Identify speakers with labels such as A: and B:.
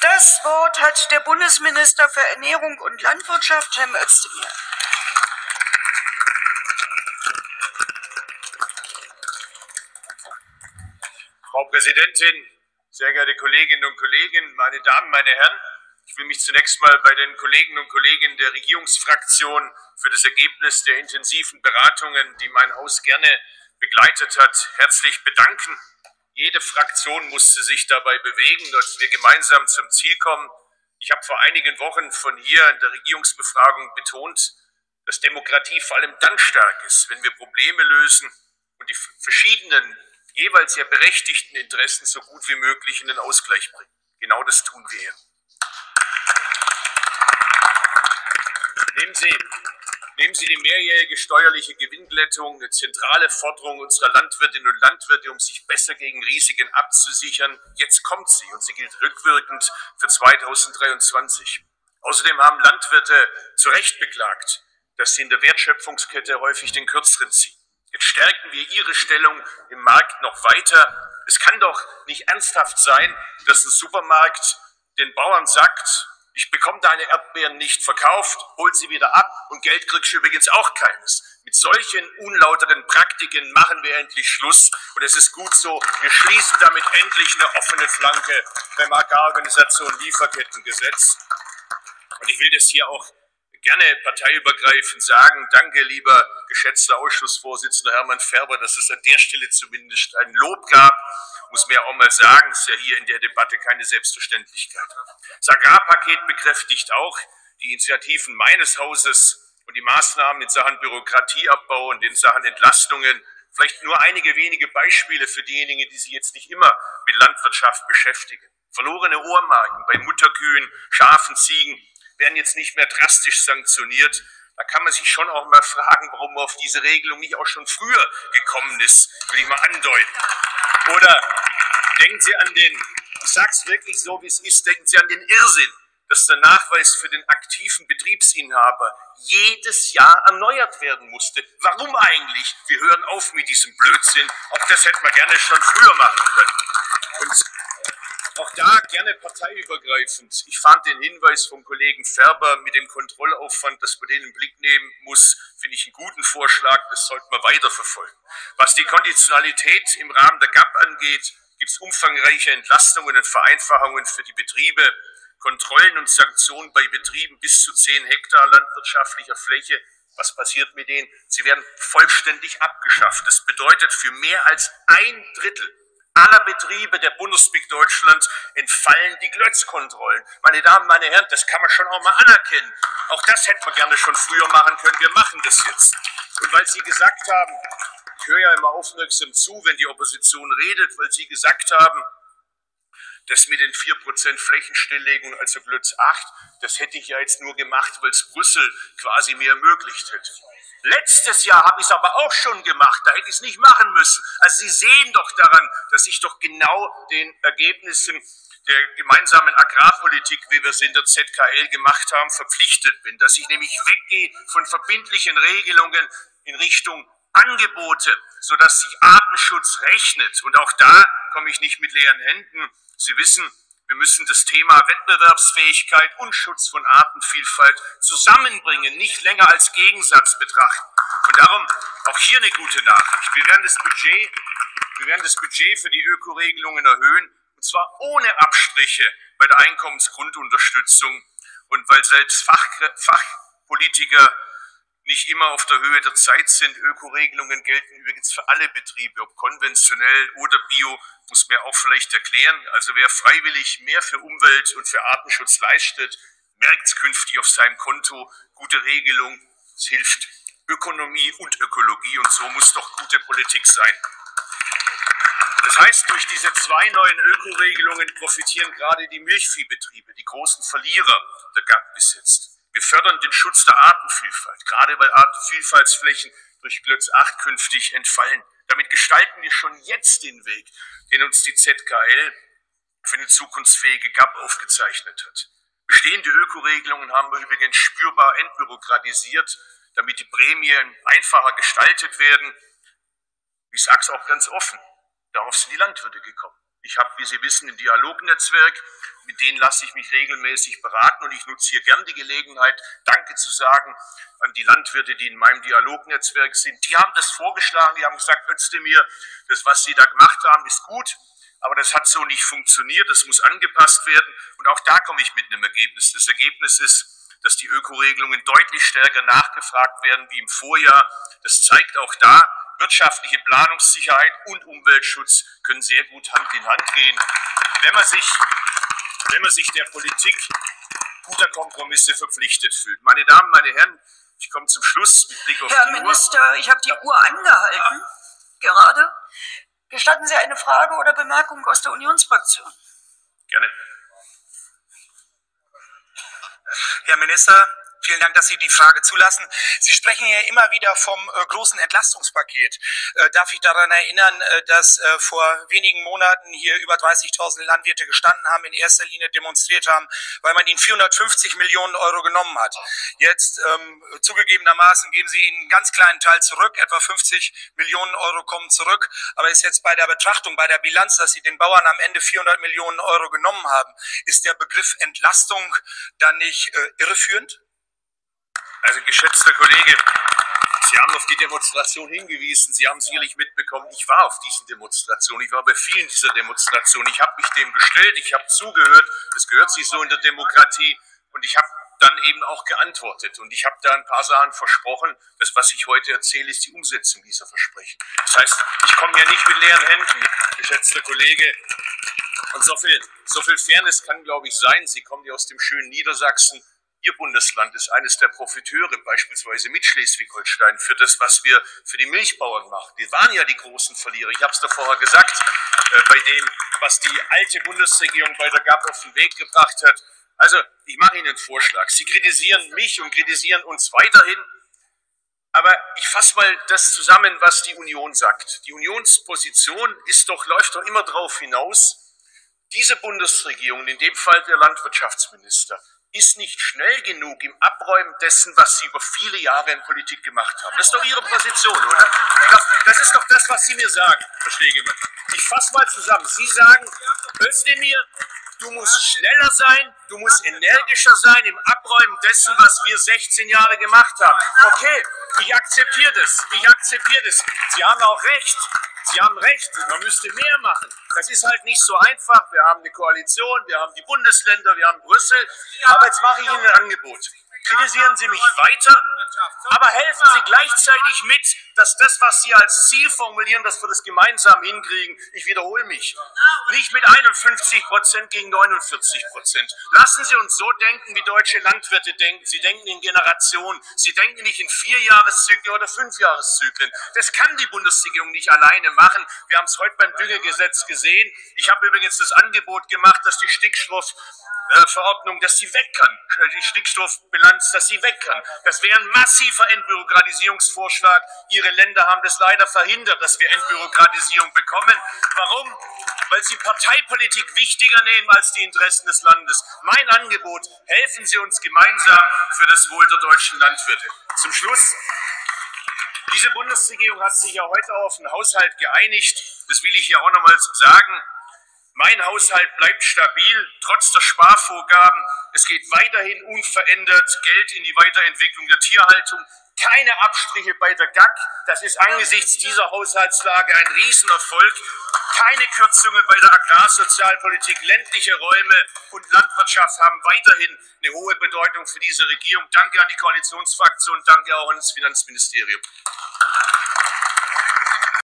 A: Das Wort hat der Bundesminister für Ernährung und Landwirtschaft, Herr Özdemir.
B: Frau Präsidentin, sehr geehrte Kolleginnen und Kollegen, meine Damen, meine Herren! Ich will mich zunächst mal bei den Kolleginnen und Kollegen der Regierungsfraktion für das Ergebnis der intensiven Beratungen, die mein Haus gerne begleitet hat, herzlich bedanken. Jede Fraktion musste sich dabei bewegen, dass wir gemeinsam zum Ziel kommen. Ich habe vor einigen Wochen von hier in der Regierungsbefragung betont, dass Demokratie vor allem dann stark ist, wenn wir Probleme lösen und die verschiedenen jeweils ja berechtigten Interessen so gut wie möglich in den Ausgleich bringen. Genau das tun wir hier. Nehmen Sie, nehmen Sie die mehrjährige steuerliche Gewinnglättung, eine zentrale Forderung unserer Landwirtinnen und Landwirte, um sich besser gegen Risiken abzusichern. Jetzt kommt sie und sie gilt rückwirkend für 2023. Außerdem haben Landwirte zu Recht beklagt, dass sie in der Wertschöpfungskette häufig den Kürzeren ziehen. Jetzt stärken wir ihre Stellung im Markt noch weiter. Es kann doch nicht ernsthaft sein, dass ein Supermarkt den Bauern sagt, ich bekomme deine Erdbeeren nicht verkauft, hol sie wieder ab und Geld kriegst du übrigens auch keines. Mit solchen unlauteren Praktiken machen wir endlich Schluss und es ist gut so. Wir schließen damit endlich eine offene Flanke beim Agrarorganisation Lieferkettengesetz. Und ich will das hier auch gerne parteiübergreifend sagen. Danke, lieber geschätzter Ausschussvorsitzender Hermann Ferber, dass es an der Stelle zumindest ein Lob gab. Muss mir auch mal sagen, ist ja hier in der Debatte keine Selbstverständlichkeit. Das Agrarpaket bekräftigt auch die Initiativen meines Hauses und die Maßnahmen in Sachen Bürokratieabbau und in Sachen Entlastungen. Vielleicht nur einige wenige Beispiele für diejenigen, die sich jetzt nicht immer mit Landwirtschaft beschäftigen. Verlorene Ohrmarken bei Mutterkühen, Schafen, Ziegen werden jetzt nicht mehr drastisch sanktioniert. Da kann man sich schon auch mal fragen, warum auf diese Regelung nicht auch schon früher gekommen ist, will ich mal andeuten. Oder denken Sie an den, ich sage es wirklich so, wie es ist, denken Sie an den Irrsinn, dass der Nachweis für den aktiven Betriebsinhaber jedes Jahr erneuert werden musste. Warum eigentlich? Wir hören auf mit diesem Blödsinn. Auch das hätte man gerne schon früher machen können. Und auch da gerne parteiübergreifend. Ich fand den Hinweis vom Kollegen Färber mit dem Kontrollaufwand, dass man den im Blick nehmen muss, finde ich einen guten Vorschlag. Das sollte man weiterverfolgen. Was die Konditionalität im Rahmen der GAP angeht, gibt es umfangreiche Entlastungen und Vereinfachungen für die Betriebe. Kontrollen und Sanktionen bei Betrieben bis zu 10 Hektar landwirtschaftlicher Fläche. Was passiert mit denen? Sie werden vollständig abgeschafft. Das bedeutet für mehr als ein Drittel aller Betriebe der Bundesrepublik Deutschland entfallen die Glötzkontrollen. Meine Damen, meine Herren, das kann man schon auch mal anerkennen. Auch das hätte man gerne schon früher machen können. Wir machen das jetzt. Und weil Sie gesagt haben, ich höre ja immer aufmerksam zu, wenn die Opposition redet, weil Sie gesagt haben, das mit den 4% Flächenstilllegung, also Glötz 8, das hätte ich ja jetzt nur gemacht, weil es Brüssel quasi mir ermöglicht hätte. Letztes Jahr habe ich es aber auch schon gemacht, da hätte ich es nicht machen müssen. Also Sie sehen doch daran, dass ich doch genau den Ergebnissen der gemeinsamen Agrarpolitik, wie wir es in der ZKL gemacht haben, verpflichtet bin. Dass ich nämlich weggehe von verbindlichen Regelungen in Richtung Angebote, sodass sich Artenschutz rechnet. Und auch da komme ich nicht mit leeren Händen. Sie wissen, wir müssen das Thema Wettbewerbsfähigkeit und Schutz von Artenvielfalt zusammenbringen, nicht länger als Gegensatz betrachten. Und darum auch hier eine gute Nachricht. Wir werden das Budget, wir werden das Budget für die Ökoregelungen erhöhen, und zwar ohne Abstriche bei der Einkommensgrundunterstützung. Und weil selbst Fach, Fachpolitiker nicht immer auf der Höhe der Zeit sind. Ökoregelungen gelten übrigens für alle Betriebe, ob konventionell oder bio, muss man auch vielleicht erklären. Also wer freiwillig mehr für Umwelt und für Artenschutz leistet, merkt künftig auf seinem Konto gute Regelung. Es hilft Ökonomie und Ökologie und so muss doch gute Politik sein. Das heißt, durch diese zwei neuen Ökoregelungen profitieren gerade die Milchviehbetriebe, die großen Verlierer der GAP bis jetzt. Wir fördern den Schutz der Artenvielfalt, gerade weil Artenvielfaltsflächen durch Glötz 8 künftig entfallen. Damit gestalten wir schon jetzt den Weg, den uns die ZKL für eine zukunftsfähige GAP aufgezeichnet hat. Bestehende Ökoregelungen haben wir übrigens spürbar entbürokratisiert, damit die Prämien einfacher gestaltet werden. Ich sage es auch ganz offen, darauf sind die Landwirte gekommen. Ich habe, wie Sie wissen, ein Dialognetzwerk mit denen lasse ich mich regelmäßig beraten und ich nutze hier gern die Gelegenheit, Danke zu sagen an die Landwirte, die in meinem Dialognetzwerk sind. Die haben das vorgeschlagen, die haben gesagt, Özdemir, das, was Sie da gemacht haben, ist gut, aber das hat so nicht funktioniert, das muss angepasst werden und auch da komme ich mit einem Ergebnis. Das Ergebnis ist, dass die Ökoregelungen deutlich stärker nachgefragt werden wie im Vorjahr. Das zeigt auch da, wirtschaftliche Planungssicherheit und Umweltschutz können sehr gut Hand in Hand gehen. Wenn man sich, wenn man sich der Politik guter Kompromisse verpflichtet fühlt. Meine Damen, meine Herren, ich komme zum Schluss mit Blick auf
A: Herr
B: die
A: Minister,
B: Uhr.
A: ich habe die Uhr angehalten. Gerade. Gestatten Sie eine Frage oder Bemerkung aus der Unionsfraktion?
B: Gerne.
C: Herr Minister, Vielen Dank, dass Sie die Frage zulassen. Sie sprechen ja immer wieder vom äh, großen Entlastungspaket. Äh, darf ich daran erinnern, äh, dass äh, vor wenigen Monaten hier über 30.000 Landwirte gestanden haben, in erster Linie demonstriert haben, weil man ihnen 450 Millionen Euro genommen hat. Jetzt ähm, zugegebenermaßen geben Sie ihnen einen ganz kleinen Teil zurück, etwa 50 Millionen Euro kommen zurück, aber ist jetzt bei der Betrachtung, bei der Bilanz, dass Sie den Bauern am Ende 400 Millionen Euro genommen haben, ist der Begriff Entlastung dann nicht äh, irreführend?
B: Also geschätzter Kollege, Sie haben auf die Demonstration hingewiesen. Sie haben sicherlich mitbekommen, ich war auf diesen Demonstrationen. Ich war bei vielen dieser Demonstrationen. Ich habe mich dem gestellt, ich habe zugehört. Das gehört sich so in der Demokratie. Und ich habe dann eben auch geantwortet. Und ich habe da ein paar Sachen versprochen. Das, was ich heute erzähle, ist die Umsetzung dieser Versprechen. Das heißt, ich komme ja nicht mit leeren Händen, geschätzter Kollege. Und so viel, so viel Fairness kann, glaube ich, sein. Sie kommen ja aus dem schönen Niedersachsen. Ihr Bundesland ist eines der Profiteure, beispielsweise mit Schleswig-Holstein, für das, was wir für die Milchbauern machen. Wir waren ja die großen Verlierer. Ich habe es da vorher gesagt, äh, bei dem, was die alte Bundesregierung bei der GAP auf den Weg gebracht hat. Also, ich mache Ihnen einen Vorschlag. Sie kritisieren mich und kritisieren uns weiterhin. Aber ich fasse mal das zusammen, was die Union sagt. Die Unionsposition ist doch, läuft doch immer darauf hinaus, diese Bundesregierung, in dem Fall der Landwirtschaftsminister, ist nicht schnell genug im Abräumen dessen, was Sie über viele Jahre in Politik gemacht haben. Das ist doch Ihre Position, oder? Das, ist doch das, was Sie mir sagen, Herr Schlegemann. Ich fasse mal zusammen. Sie sagen, Özdemir, du musst schneller sein, du musst energischer sein im Abräumen dessen, was wir 16 Jahre gemacht haben. Okay, ich akzeptiere das. Ich akzeptiere das. Sie haben auch recht. Sie haben recht, man müsste mehr machen. Das ist halt nicht so einfach. Wir haben eine Koalition, wir haben die Bundesländer, wir haben Brüssel. Aber jetzt mache ich Ihnen ein Angebot. Kritisieren Sie mich weiter, aber helfen Sie gleichzeitig mit, dass das, was Sie als Ziel formulieren, dass wir das gemeinsam hinkriegen. Ich wiederhole mich. Nicht mit 51 Prozent gegen 49 Prozent. Lassen Sie uns so denken, wie deutsche Landwirte denken. Sie denken in Generationen. Sie denken nicht in Vierjahreszyklen oder Fünfjahreszyklen. Das kann die Bundesregierung nicht alleine machen. Wir haben es heute beim Düngegesetz gesehen. Ich habe übrigens das Angebot gemacht, dass die Stickstoffverordnung, dass sie weg kann. Die Stickstoffbilanz, dass sie weg kann. Das wäre ein massiver Entbürokratisierungsvorschlag. Ihre Länder haben das leider verhindert, dass wir Entbürokratisierung bekommen. Warum? Weil sie Parteipolitik wichtiger nehmen als die Interessen des Landes. Mein Angebot, helfen Sie uns gemeinsam für das Wohl der deutschen Landwirte. Zum Schluss. Diese Bundesregierung hat sich ja heute auf einen Haushalt geeinigt. Das will ich hier auch nochmals sagen. Mein Haushalt bleibt stabil, trotz der Sparvorgaben. Es geht weiterhin unverändert Geld in die Weiterentwicklung der Tierhaltung. Keine Abstriche bei der GAG. Das ist angesichts dieser Haushaltslage ein Riesenerfolg. Keine Kürzungen bei der Agrarsozialpolitik. Ländliche Räume und Landwirtschaft haben weiterhin eine hohe Bedeutung für diese Regierung. Danke an die Koalitionsfraktion, danke auch an das Finanzministerium.